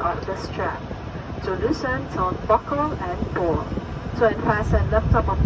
of the strap. To loosen, tilt buckle and pull. To unfasten, lift up on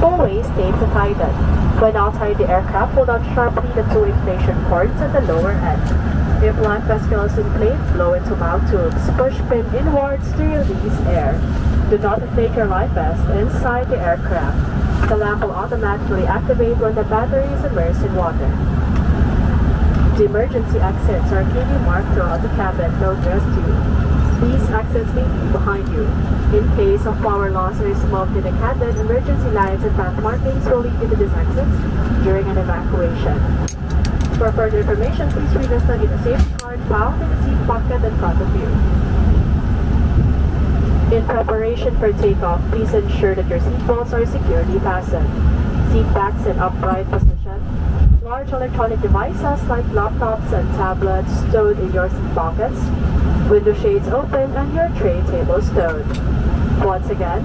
Four ways tape to tighten. When outside the aircraft, pull out sharply the two inflation cords at the lower end. Vessel is inflated, blow into mouth tubes. Push pin inwards to release air. Do not inflate your life vest inside the aircraft. The lamp will automatically activate when the battery is immersed in water. The emergency exits are clearly marked throughout the cabin, to you. These exits may be behind you. In case of power loss or smoke in the cabin, emergency lights and path markings will lead you to these exits during an evacuation. For further information, please read the study the safety card found in the seat pocket in front of you. In preparation for takeoff, please ensure that your seatbelts are securely fastened. Seat backs in upright position. Large electronic devices like laptops and tablets stowed in your seat pockets window shades open and your tray table stowed. Once again,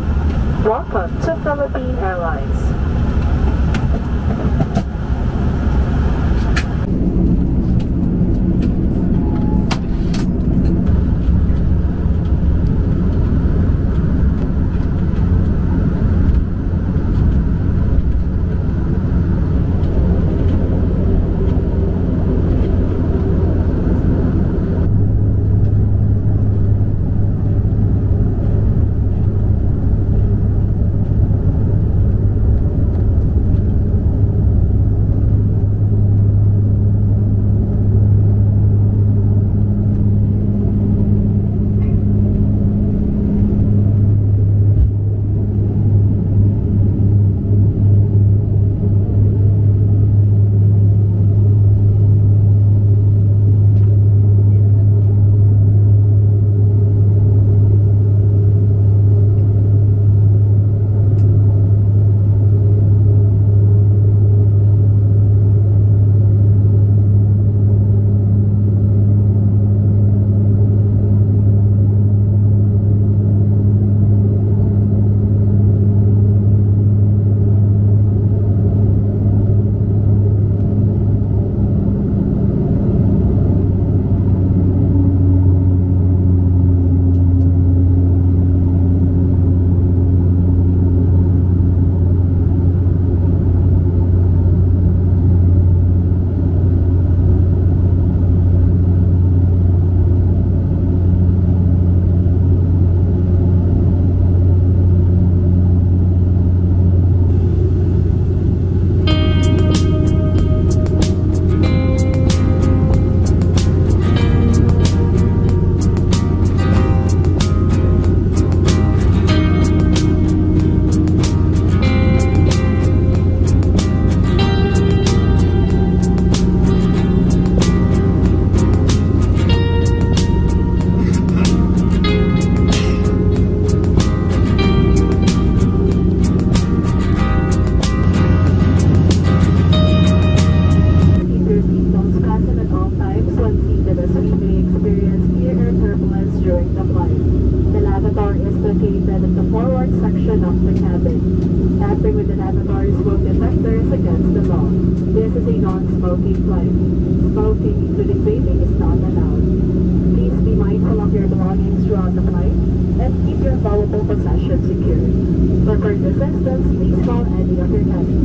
welcome to Philippine Airlines. possession. For further assistance, please call any of your.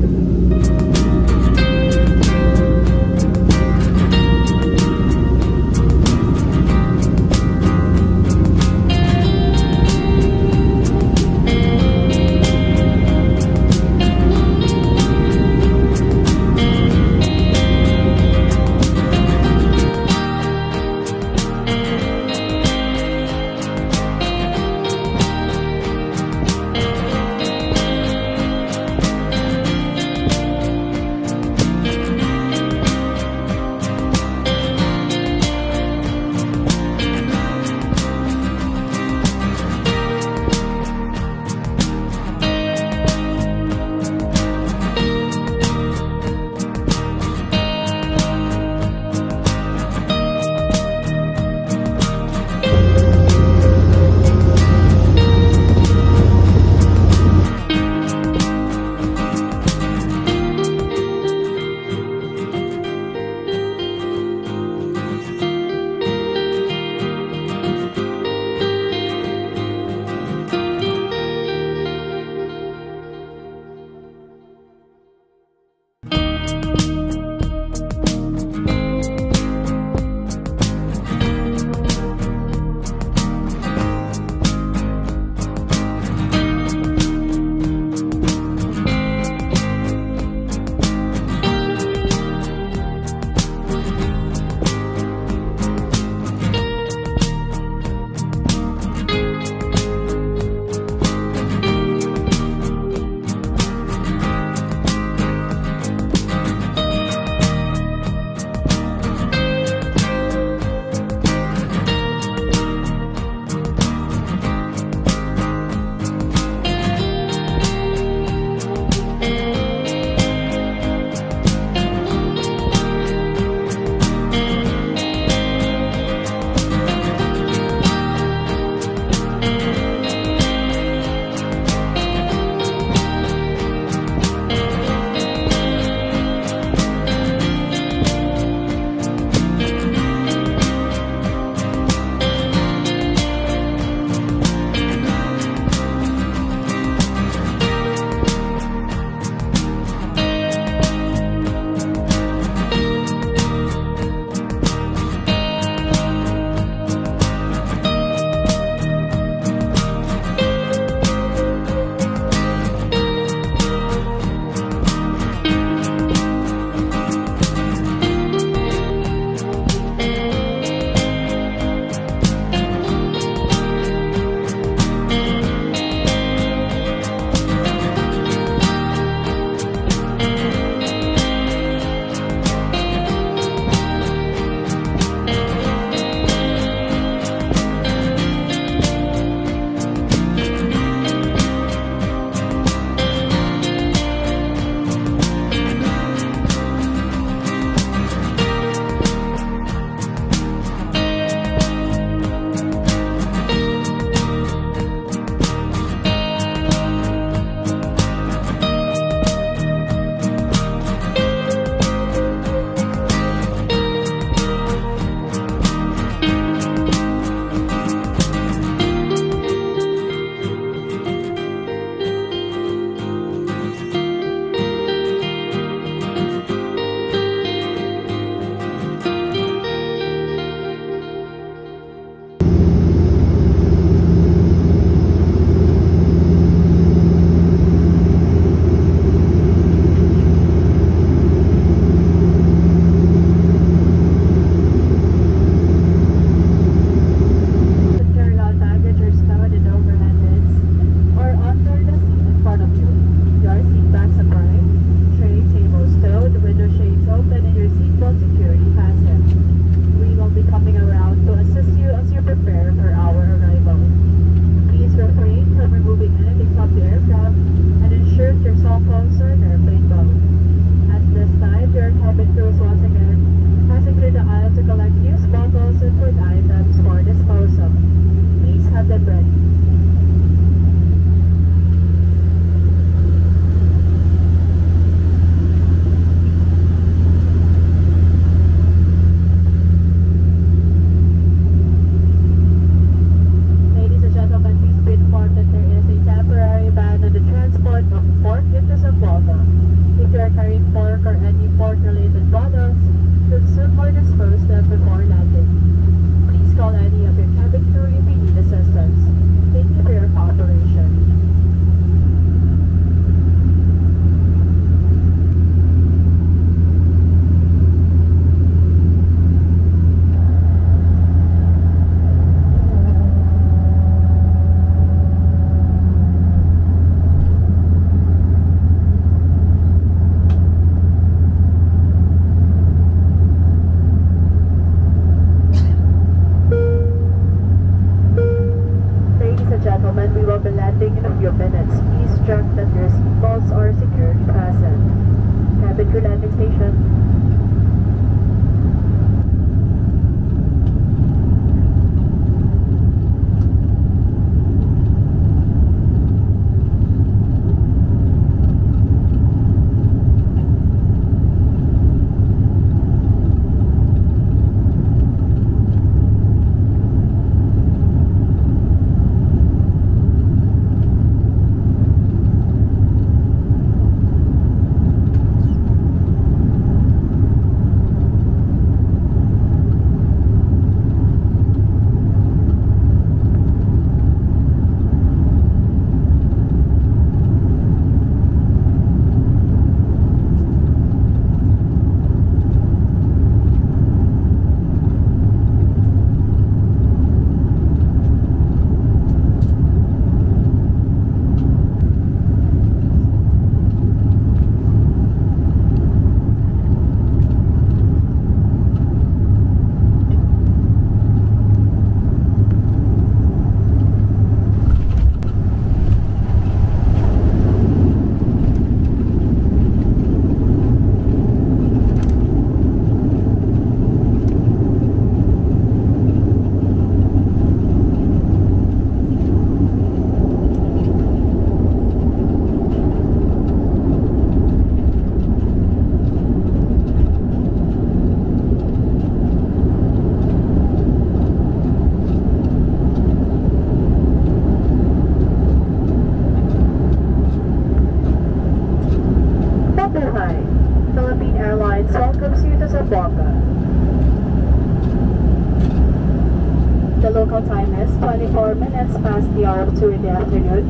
The time is 24 minutes past the hour of 2 in the afternoon.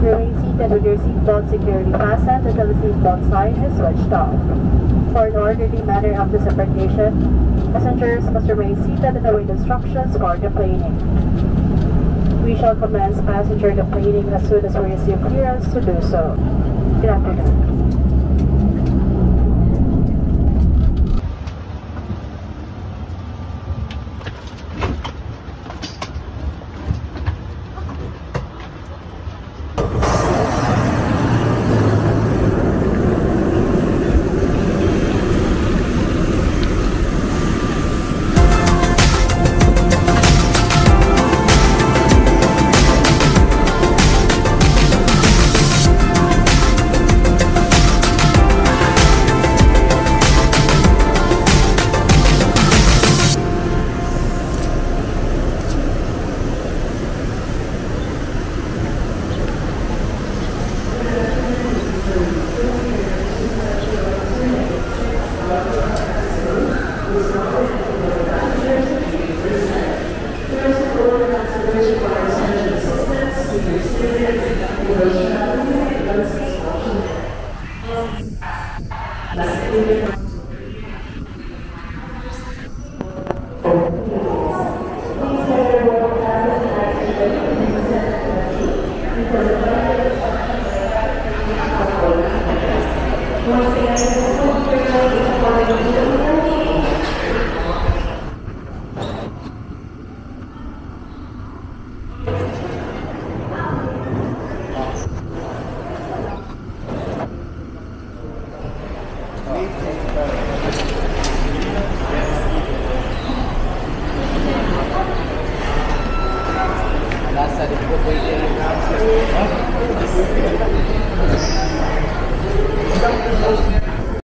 Remain seated with your seatbelt securely fastened until the seatbelt sign is switched off. For an orderly manner of disembarkation, passengers must remain seated and await instructions for deplaning. We shall commence passenger deplaning as soon as we receive clearance to do so. Good afternoon.